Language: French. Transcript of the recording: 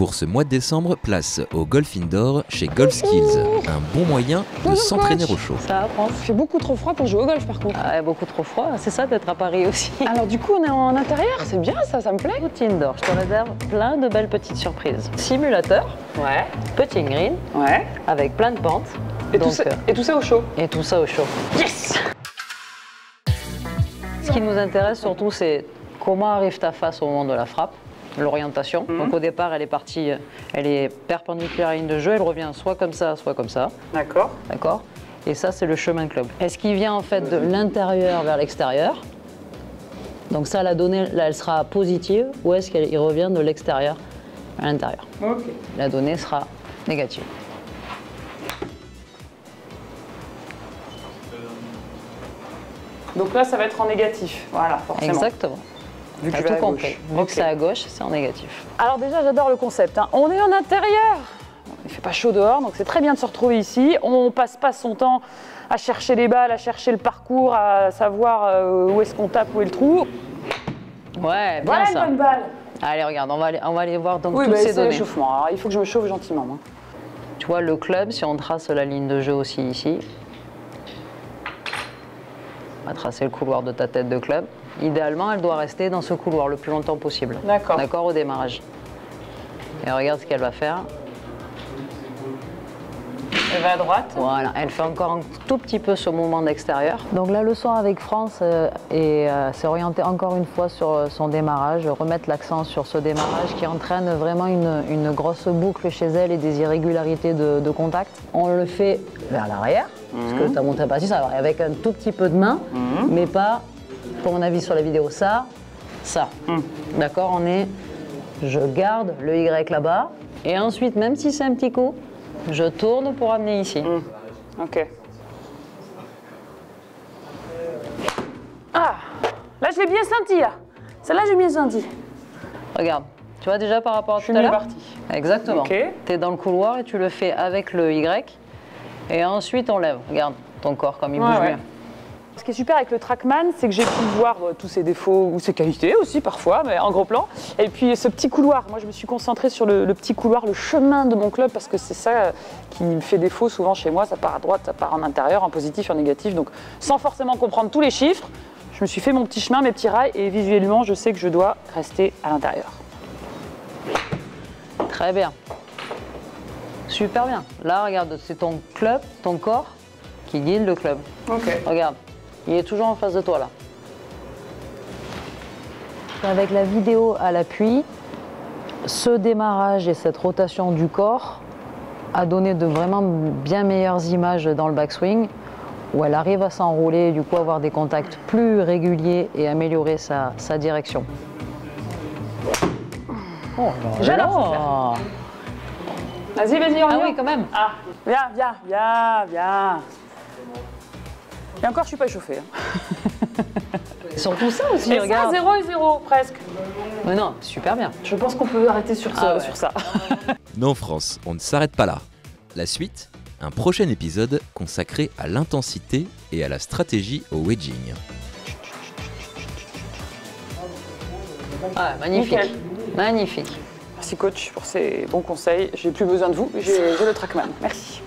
Pour ce mois de décembre, place au Golf Indoor chez Golf Skills. Un bon moyen de s'entraîner au chaud. Ça France Il fait beaucoup trop froid pour jouer au golf par contre. Ah, beaucoup trop froid, c'est ça d'être à Paris aussi. Alors du coup on est en intérieur, c'est bien ça, ça me plaît. Petit indoor, je te réserve plein de belles petites surprises. Simulateur, Ouais. petit green, Ouais. avec plein de pentes. Et, tout ça, euh, et tout ça au chaud. et tout ça au chaud. Yes Ce qui nous intéresse surtout, c'est comment arrive ta face au moment de la frappe, l'orientation. Mhm. Donc au départ, elle est partie, euh, elle est perpendiculaire à la ligne de jeu, elle revient soit comme ça, soit comme ça, D'accord. d'accord Et ça, c'est le chemin club. Est-ce qu'il vient en fait de l'intérieur vers l'extérieur? Donc ça, la donnée, là, elle sera positive, ou est-ce qu'il revient de l'extérieur à l'intérieur? Ok. La donnée sera négative. Donc là ça va être en négatif. Voilà, forcément. Exactement. Vu que tout compris. Vu que c'est à gauche, c'est en négatif. Alors déjà j'adore le concept. hein. On est en intérieur. Il fait pas chaud dehors, donc c'est très bien de se retrouver ici. On passe pas son temps à chercher les balles, à chercher le parcours, à savoir euh, où est-ce qu'on tape, où est le trou. Ouais, bien Voilà ça. une bonne balle. Allez, regarde, on va aller, on va aller voir donc Oui, toutes bah, ces c'est données. l'échauffement. Il faut que je me chauffe gentiment. moi. Tu vois, le club, si on trace la ligne de jeu aussi ici, on va tracer le couloir de ta tête de club. Idéalement, elle doit rester dans ce couloir le plus longtemps possible. D'accord. D'accord, au démarrage. Et regarde ce qu'elle va faire. Elle va à droite. Voilà, elle fait encore un tout petit peu ce mouvement d'extérieur. Donc la leçon avec France euh, est, euh, s'est orientée encore une fois sur euh, son démarrage, remettre l'accent sur ce démarrage qui entraîne vraiment une, une grosse boucle chez elle et des irrégularités de, de contact. On le fait vers l'arrière, parce que tu as montré pas si ça va, avec un tout petit peu de main, mais pas, pour mon avis sur la vidéo, ça, ça. D'accord, on est, je garde le Y là-bas, et ensuite, même si c'est un petit coup, je tourne pour amener ici. Ok. Ah Là, je l'ai bien senti, là. Celle-là, j'ai bien senti. Regarde, tu vois déjà par rapport à Je tout à l'heure. Exactement. Ok. Tu es dans le couloir et tu le fais avec le Y. Et ensuite, on lève. Regarde ton corps comme il Ouais, bouge ouais. bien. Ce qui est super avec le Trackman, c'est que j'ai pu voir euh, tous ses défauts ou ses qualités aussi parfois, mais en gros plan. Et puis ce petit couloir, moi je me suis concentrée sur le, le petit couloir, le chemin de mon club, parce que c'est ça euh, qui me fait défaut souvent chez moi. Ça part à droite, ça part en intérieur, en positif, en négatif. Donc sans forcément comprendre tous les chiffres, je me suis fait mon petit chemin, mes petits rails, et visuellement je sais que je dois rester à l'intérieur. Très bien. Super bien. Là, regarde, c'est ton club, ton corps qui guide le club. Ok. Regarde, il est toujours en face de toi là. Avec la vidéo à l'appui, ce démarrage et cette rotation du corps a donné de vraiment bien meilleures images dans le backswing, où elle arrive à s'enrouler et du coup avoir des contacts plus réguliers et améliorer sa, sa direction. Oh J'adore. Vas-y, vas-y, on y Ah oui, quand même. Ah, viens, viens, viens, viens. Et encore, je suis pas échauffée. hein. Surtout ça aussi, Et ça, regarde. 0 et 0, presque. Mais non, super bien. Je pense qu'on peut arrêter sur, ça, Ah ouais. sur ça. Non France, on ne s'arrête pas là. La suite, un prochain épisode consacré à l'intensité et à la stratégie au wedging. Ah, magnifique. Nickel. Magnifique. Merci coach pour ces bons conseils. J'ai plus besoin de vous, j'ai j'ai le Trackman. Merci.